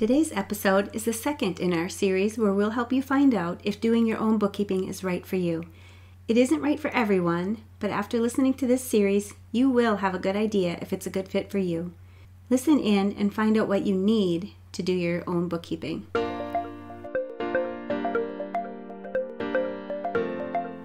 Today's episode is the second in our series where we'll help you find out if doing your own bookkeeping is right for you. It isn't right for everyone, but after listening to this series, you will have a good idea if it's a good fit for you. Listen in and find out what you need to do your own bookkeeping.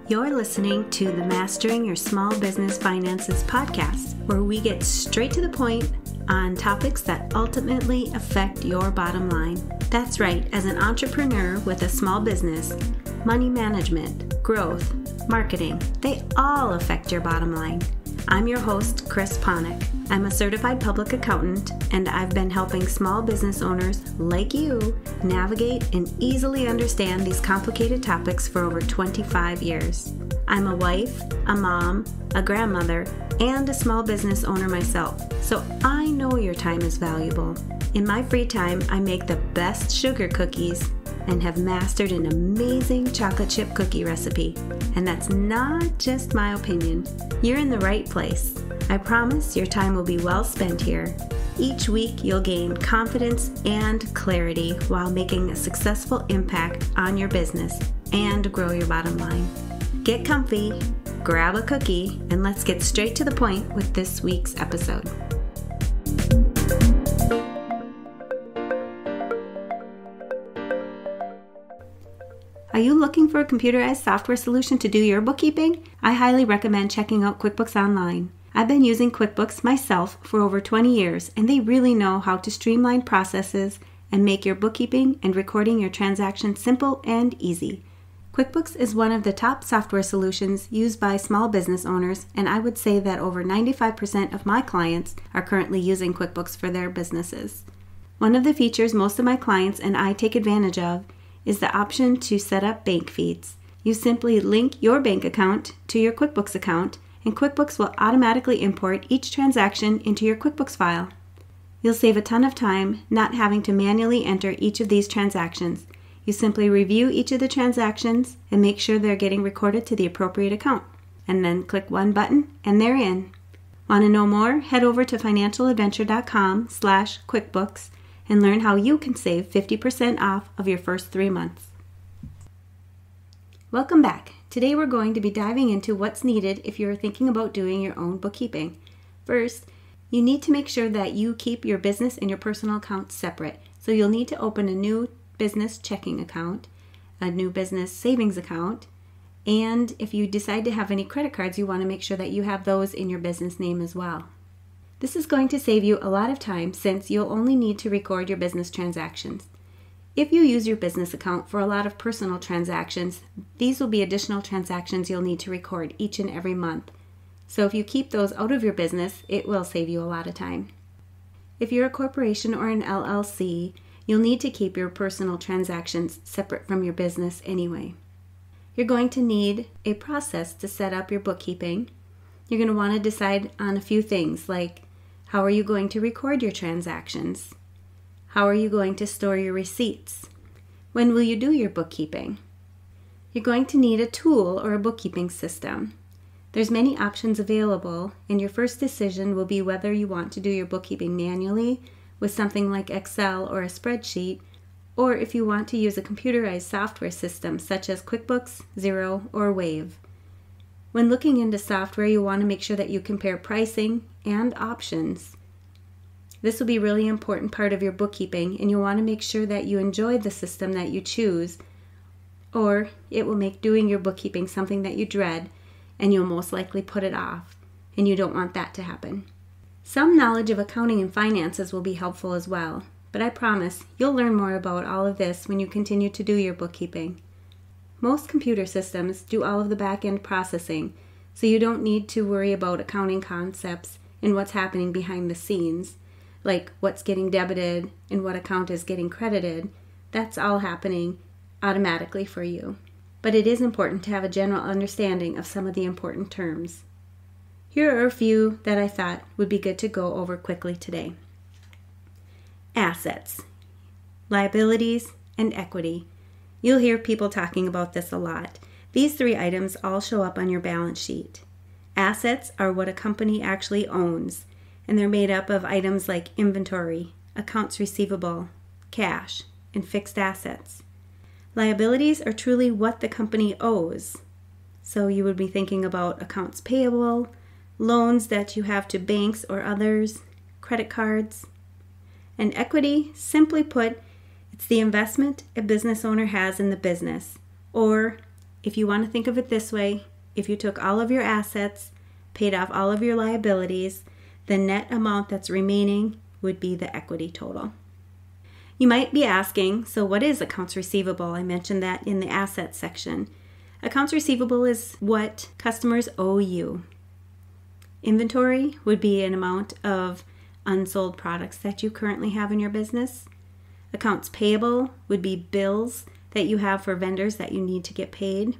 You're listening to the Mastering Your Small Business Finances podcast, where we get straight to the point on topics that ultimately affect your bottom line. That's right, as an entrepreneur with a small business, money management, growth, marketing, they all affect your bottom line. I'm your host, Chris Ponick. I'm a certified public accountant, and I've been helping small business owners like you navigate and easily understand these complicated topics for over 25 years. I'm a wife, a mom, a grandmother, and a small business owner myself, so I know your time is valuable. In my free time, I make the best sugar cookies and have mastered an amazing chocolate chip cookie recipe. And that's not just my opinion. You're in the right place. I promise your time will be well spent here. Each week, you'll gain confidence and clarity while making a successful impact on your business and grow your bottom line. Get comfy, grab a cookie, and let's get straight to the point with this week's episode. Are you looking for a computerized software solution to do your bookkeeping? I highly recommend checking out QuickBooks Online. I've been using QuickBooks myself for over 20 years, and they really know how to streamline processes and make your bookkeeping and recording your transactions simple and easy. QuickBooks is one of the top software solutions used by small business owners, and I would say that over 95% of my clients are currently using QuickBooks for their businesses. One of the features most of my clients and I take advantage of is the option to set up bank feeds. You simply link your bank account to your QuickBooks account, and QuickBooks will automatically import each transaction into your QuickBooks file. You'll save a ton of time not having to manually enter each of these transactions you simply review each of the transactions and make sure they're getting recorded to the appropriate account. And then click one button and they're in. Want to know more? Head over to financialadventure.com slash QuickBooks and learn how you can save 50% off of your first three months. Welcome back. Today we're going to be diving into what's needed if you're thinking about doing your own bookkeeping. First, you need to make sure that you keep your business and your personal accounts separate. So you'll need to open a new business checking account, a new business savings account, and if you decide to have any credit cards, you want to make sure that you have those in your business name as well. This is going to save you a lot of time since you'll only need to record your business transactions. If you use your business account for a lot of personal transactions, these will be additional transactions you'll need to record each and every month. So if you keep those out of your business, it will save you a lot of time. If you're a corporation or an LLC, You'll need to keep your personal transactions separate from your business anyway. You're going to need a process to set up your bookkeeping. You're going to want to decide on a few things like how are you going to record your transactions? How are you going to store your receipts? When will you do your bookkeeping? You're going to need a tool or a bookkeeping system. There's many options available, and your first decision will be whether you want to do your bookkeeping manually with something like Excel or a spreadsheet, or if you want to use a computerized software system such as QuickBooks, Xero, or Wave. When looking into software, you want to make sure that you compare pricing and options. This will be a really important part of your bookkeeping, and you'll want to make sure that you enjoy the system that you choose, or it will make doing your bookkeeping something that you dread, and you'll most likely put it off, and you don't want that to happen. Some knowledge of accounting and finances will be helpful as well, but I promise you'll learn more about all of this when you continue to do your bookkeeping. Most computer systems do all of the back end processing, so you don't need to worry about accounting concepts and what's happening behind the scenes, like what's getting debited and what account is getting credited. That's all happening automatically for you. But it is important to have a general understanding of some of the important terms. Here are a few that I thought would be good to go over quickly today assets, liabilities, and equity. You'll hear people talking about this a lot. These three items all show up on your balance sheet. Assets are what a company actually owns, and they're made up of items like inventory, accounts receivable, cash, and fixed assets. Liabilities are truly what the company owes. So you would be thinking about accounts payable, loans that you have to banks or others, credit cards. And equity, simply put, it's the investment a business owner has in the business. Or, if you want to think of it this way, if you took all of your assets, paid off all of your liabilities, the net amount that's remaining would be the equity total. You might be asking, so what is accounts receivable? I mentioned that in the assets section. Accounts receivable is what customers owe you. Inventory would be an amount of unsold products that you currently have in your business. Accounts payable would be bills that you have for vendors that you need to get paid.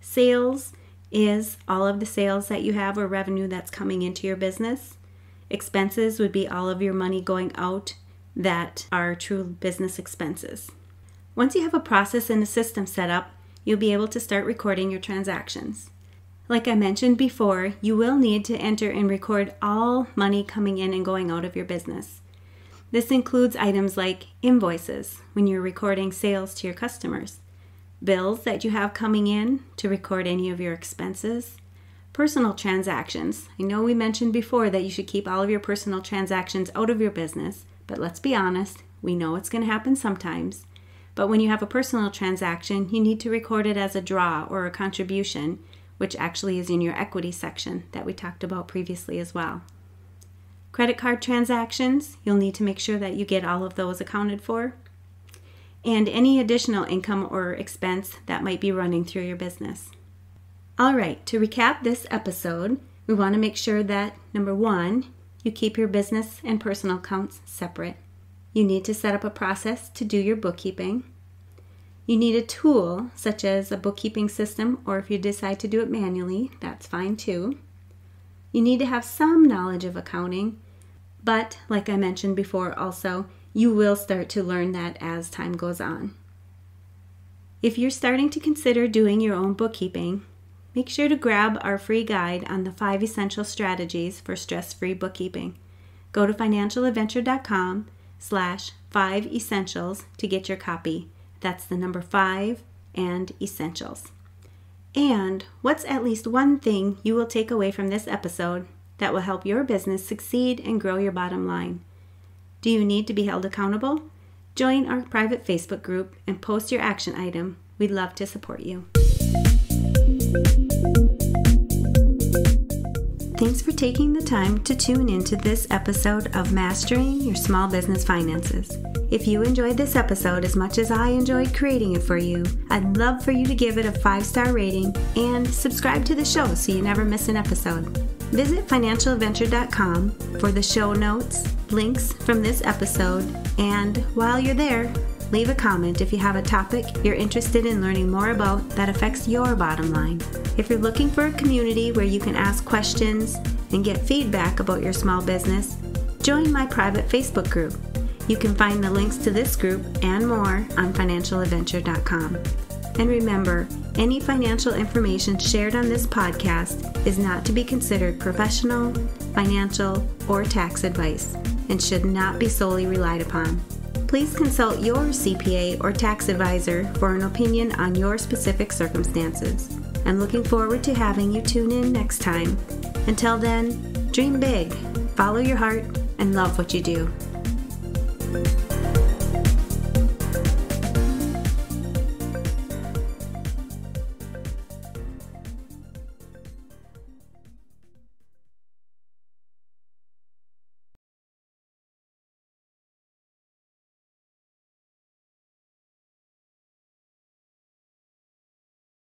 Sales is all of the sales that you have or revenue that's coming into your business. Expenses would be all of your money going out that are true business expenses. Once you have a process and a system set up, you'll be able to start recording your transactions. Like I mentioned before, you will need to enter and record all money coming in and going out of your business. This includes items like invoices when you're recording sales to your customers, bills that you have coming in to record any of your expenses, personal transactions. I know we mentioned before that you should keep all of your personal transactions out of your business, but let's be honest, we know it's going to happen sometimes. But when you have a personal transaction, you need to record it as a draw or a contribution, which actually is in your equity section that we talked about previously as well. Credit card transactions, you'll need to make sure that you get all of those accounted for and any additional income or expense that might be running through your business. All right, to recap this episode, we want to make sure that number one, you keep your business and personal accounts separate. You need to set up a process to do your bookkeeping. You need a tool such as a bookkeeping system, or if you decide to do it manually, that's fine too. You need to have some knowledge of accounting, but like I mentioned before, also, you will start to learn that as time goes on. If you're starting to consider doing your own bookkeeping, make sure to grab our free guide on the five essential strategies for stress-free bookkeeping. Go to financialadventure.com slash five essentials to get your copy. That's the number five and essentials. And what's at least one thing you will take away from this episode that will help your business succeed and grow your bottom line? Do you need to be held accountable? Join our private Facebook group and post your action item. We'd love to support you. Thanks for taking the time to tune into this episode of Mastering Your Small Business Finances. If you enjoyed this episode as much as I enjoyed creating it for you, I'd love for you to give it a five star rating and subscribe to the show so you never miss an episode. Visit financialadventure.com for the show notes, links from this episode, and while you're there, leave a comment if you have a topic you're interested in learning more about that affects your bottom line. If you're looking for a community where you can ask questions and get feedback about your small business, join my private Facebook group. You can find the links to this group and more on financialadventure.com. And remember, any financial information shared on this podcast is not to be considered professional, financial, or tax advice and should not be solely relied upon. Please consult your CPA or tax advisor for an opinion on your specific circumstances. I'm looking forward to having you tune in next time. Until then, dream big, follow your heart, and love what you do.